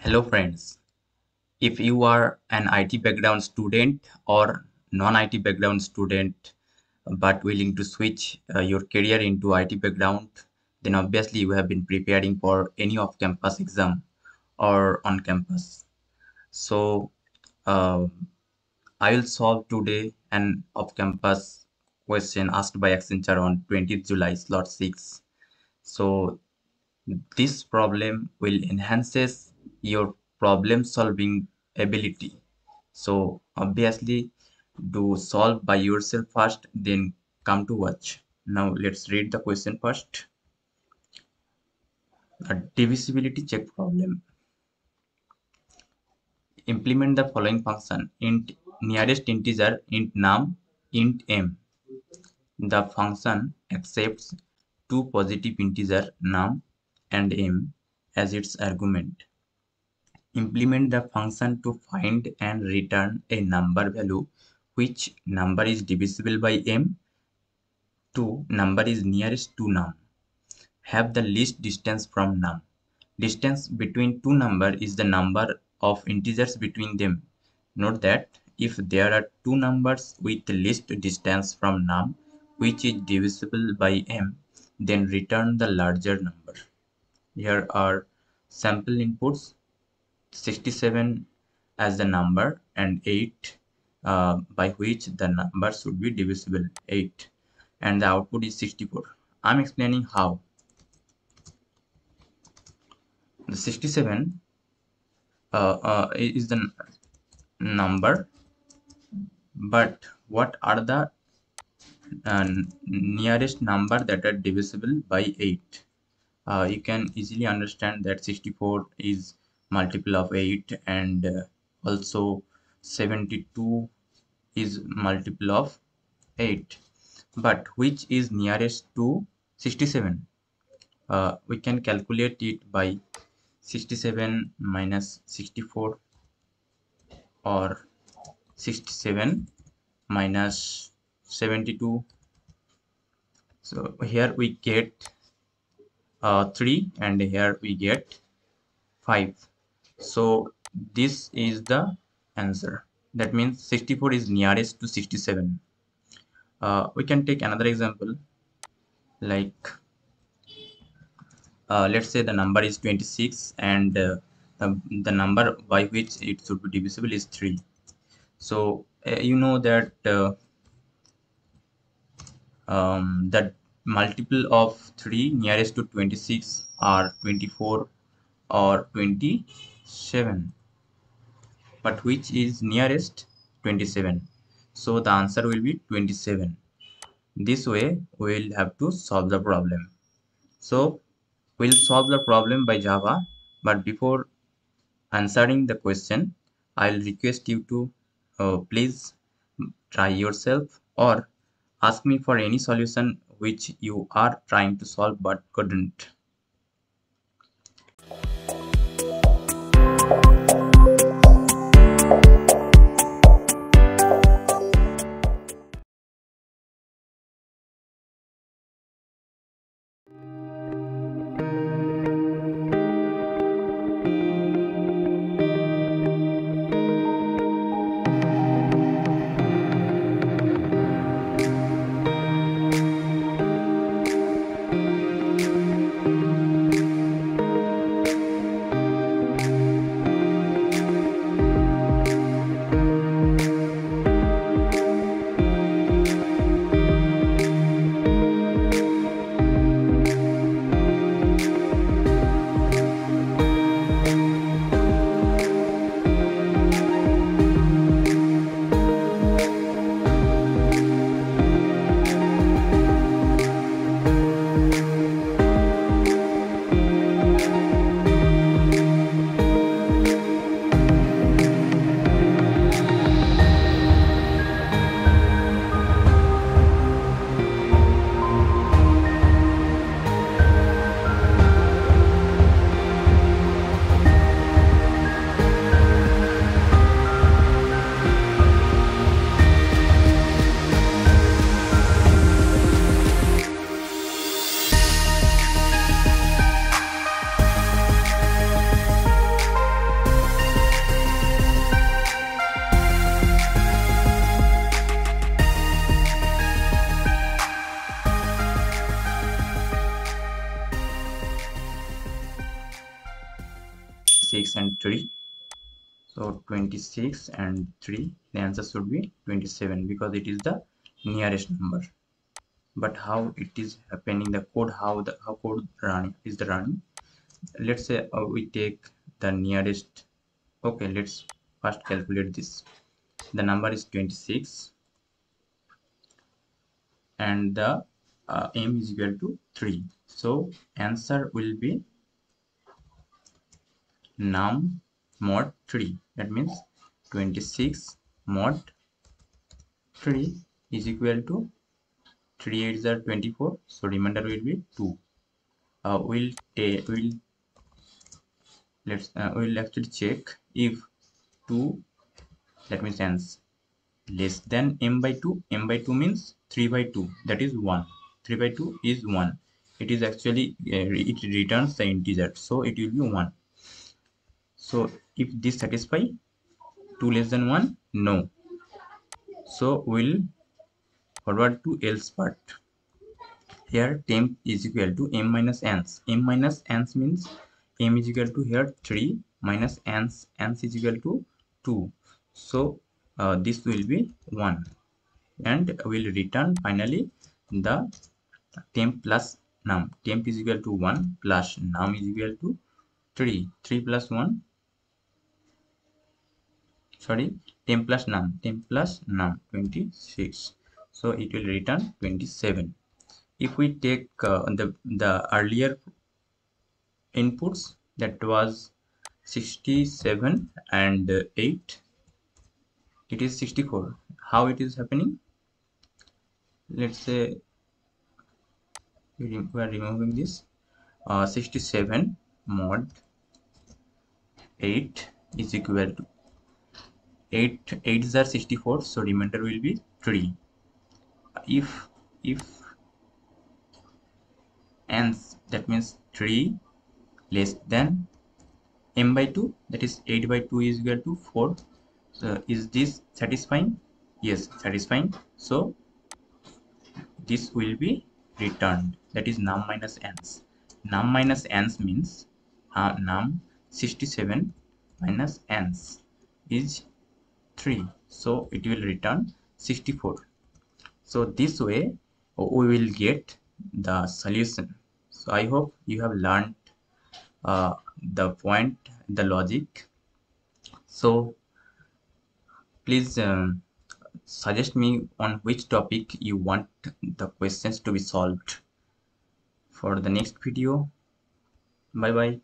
Hello friends. If you are an IT background student or non-IT background student but willing to switch uh, your career into IT background, then obviously you have been preparing for any off-campus exam or on campus. So uh, I will solve today an off-campus question asked by Accenture on 20th July slot 6. So this problem will enhances your problem solving ability. So obviously do solve by yourself first then come to watch. Now let's read the question first. A divisibility check problem. Implement the following function int nearest integer int num int m. The function accepts two positive integer num and m as its argument. Implement the function to find and return a number value which number is divisible by m. 2 number is nearest to num. Have the least distance from num. Distance between two number is the number of integers between them. Note that if there are two numbers with least distance from num which is divisible by m, then return the larger number. Here are sample inputs 67 as the number and 8 uh, by which the number should be divisible 8 and the output is 64 i'm explaining how. The 67 uh, uh, is the number but what are the uh, nearest number that are divisible by 8 uh, you can easily understand that 64 is multiple of 8 and uh, also 72 is multiple of 8 but which is nearest to 67 uh, we can calculate it by 67 minus 64 or 67 minus 72 so here we get uh, 3 and here we get 5 so this is the answer. That means 64 is nearest to 67 uh, we can take another example. Like uh, let's say the number is 26 and uh, the, the number by which it should be divisible is 3 so uh, you know that uh, um, that multiple of 3 nearest to 26 are 24 or 27 but which is nearest? 27 so the answer will be 27 this way we'll have to solve the problem. So we'll solve the problem by java. But before answering the question i'll request you to uh, please try yourself or ask me for any solution which you are trying to solve but couldn't 26 and 3 so 26 and 3 the answer should be 27 because it is the nearest number. But how it is happening the code how the how code running is the running? Let's say uh, we take the nearest okay let's first calculate this. The number is 26 and the uh, m is equal to 3 so answer will be num mod 3 that means 26 mod 3 is equal to 3 8s are 24 so remainder will be 2 uh, we'll take we'll let's uh, we'll actually check if 2 that means ans less than m by 2 m by 2 means 3 by 2 that is 1 3 by 2 is 1 it is actually uh, it returns the integer. So it will be 1 so if this satisfy 2 less than 1 no. So we'll forward to else part. Here temp is equal to m minus ans m minus ans means m is equal to here 3 minus ans ans is equal to 2 so uh, this will be 1 and will return finally the temp plus num. Temp is equal to 1 plus num is equal to 3 3 plus 1 sorry 10 plus num 10 plus num 26 so it will return 27 if we take uh, the the earlier inputs that was 67 and 8 it is 64 how it is happening? Let's say we are removing this. Uh, 67 mod 8 is equal to 8 8s are 64 so remainder will be 3 if if ans that means 3 less than m by 2 that is 8 by 2 is equal to 4 so is this satisfying? Yes satisfying. So this will be returned. That is num minus ans num minus ans means uh, num 67 minus ans is 3 so it will return 64 so this way we will get the solution. So i hope you have learned uh, the point the logic. So please um, suggest me on which topic you want the questions to be solved. For the next video. Bye bye